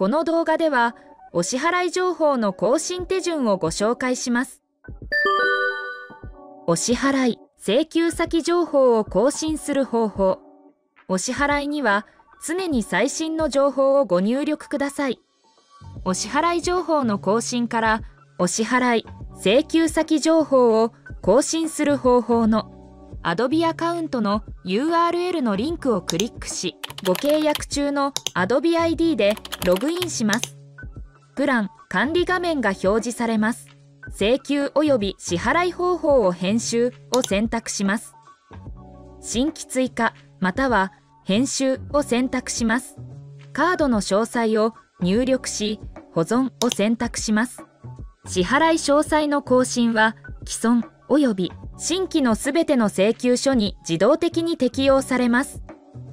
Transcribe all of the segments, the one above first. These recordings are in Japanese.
この動画ではお支払い情報の更新手順をご紹介します。お支払い、請求先情報を更新する方法。お支払いには常に最新の情報をご入力ください。お支払い情報の更新からお支払い、請求先情報を更新する方法の Adobe アカウントの URL のリンクをクリックし、ご契約中の Adobe ID でログインします。プラン管理画面が表示されます。請求及び支払い方法を編集を選択します。新規追加または編集を選択します。カードの詳細を入力し、保存を選択します。支払い詳細の更新は既存及び新規のすべての請求書に自動的に適用されます。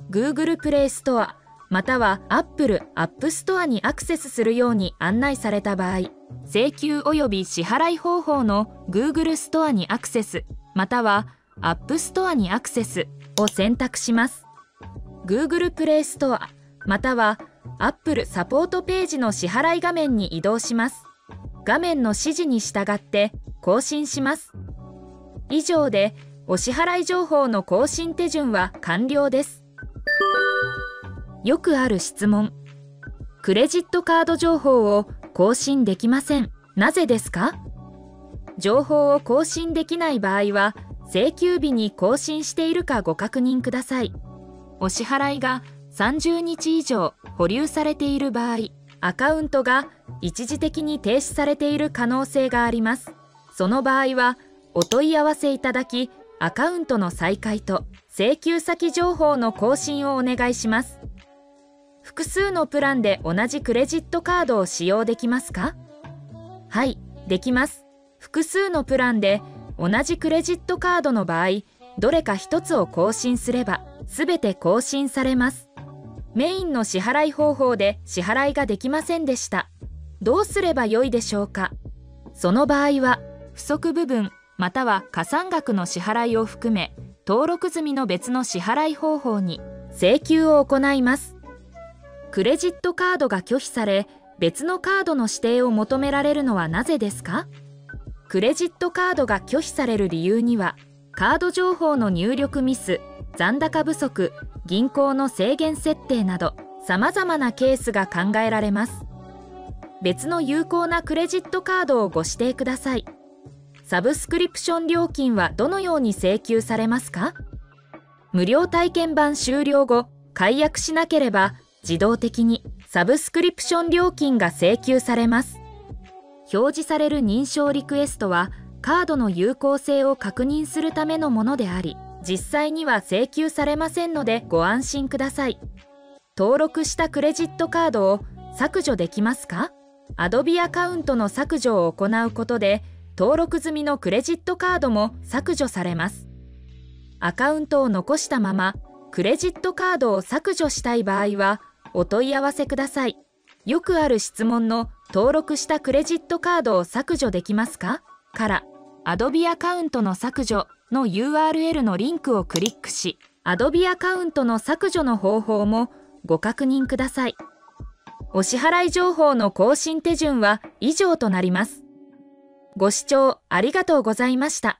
Google Play Store または Apple App Store にアクセスするように案内された場合、請求及び支払い方法の Google ストアにアクセス、または App Store にアクセスを選択します。Google Play Store または Apple サポートページの支払い画面に移動します。画面の指示に従って更新します。以上でお支払い情報の更新手順は完了です。よくある質問。クレジットカード情報を更新できません。なぜですか？情報を更新できない場合は、請求日に更新しているかご確認ください。お支払いが30日以上保留されている場合、アカウントが一時的に停止されている可能性があります。その場合は、お問い合わせいただき、アカウントの再開と請求先情報の更新をお願いします。複数のプランで同じクレジットカードを使用できますか？はい、できます。複数のプランで同じクレジットカードの場合、どれか1つを更新すれば全て更新されます。メインの支払い方法で支払いができませんでした。どうすればよいでしょうか？その場合は、不足部分または加算額の支払いを含め、登録済みの別の支払い方法に請求を行います。クレジットカードが拒否され別のカードの指定を求められるのはなぜですか？クレジットカードが拒否される理由にはカード情報の入力ミス残高不足銀行の制限設定など様々なケースが考えられます。別の有効なクレジットカードをご指定ください。サブスクリプション料金はどのように請求されますか？無料体験版終了後解約しなければ自動的にサブスクリプション料金が請求されます。表示される認証リクエストはカードの有効性を確認するためのものであり、実際には請求されませんのでご安心ください。登録したクレジットカードを削除できますか ?Adobe アカウントの削除を行うことで、登録済みのクレジットカードも削除されます。アカウントを残したまま、クレジットカードを削除したい場合は、お問い合わせください。よくある質問の登録したクレジットカードを削除できますか？から Adobe アカウントの削除の URL のリンクをクリックし Adobe アカウントの削除の方法もご確認ください。お支払い情報の更新手順は以上となります。ご視聴ありがとうございました。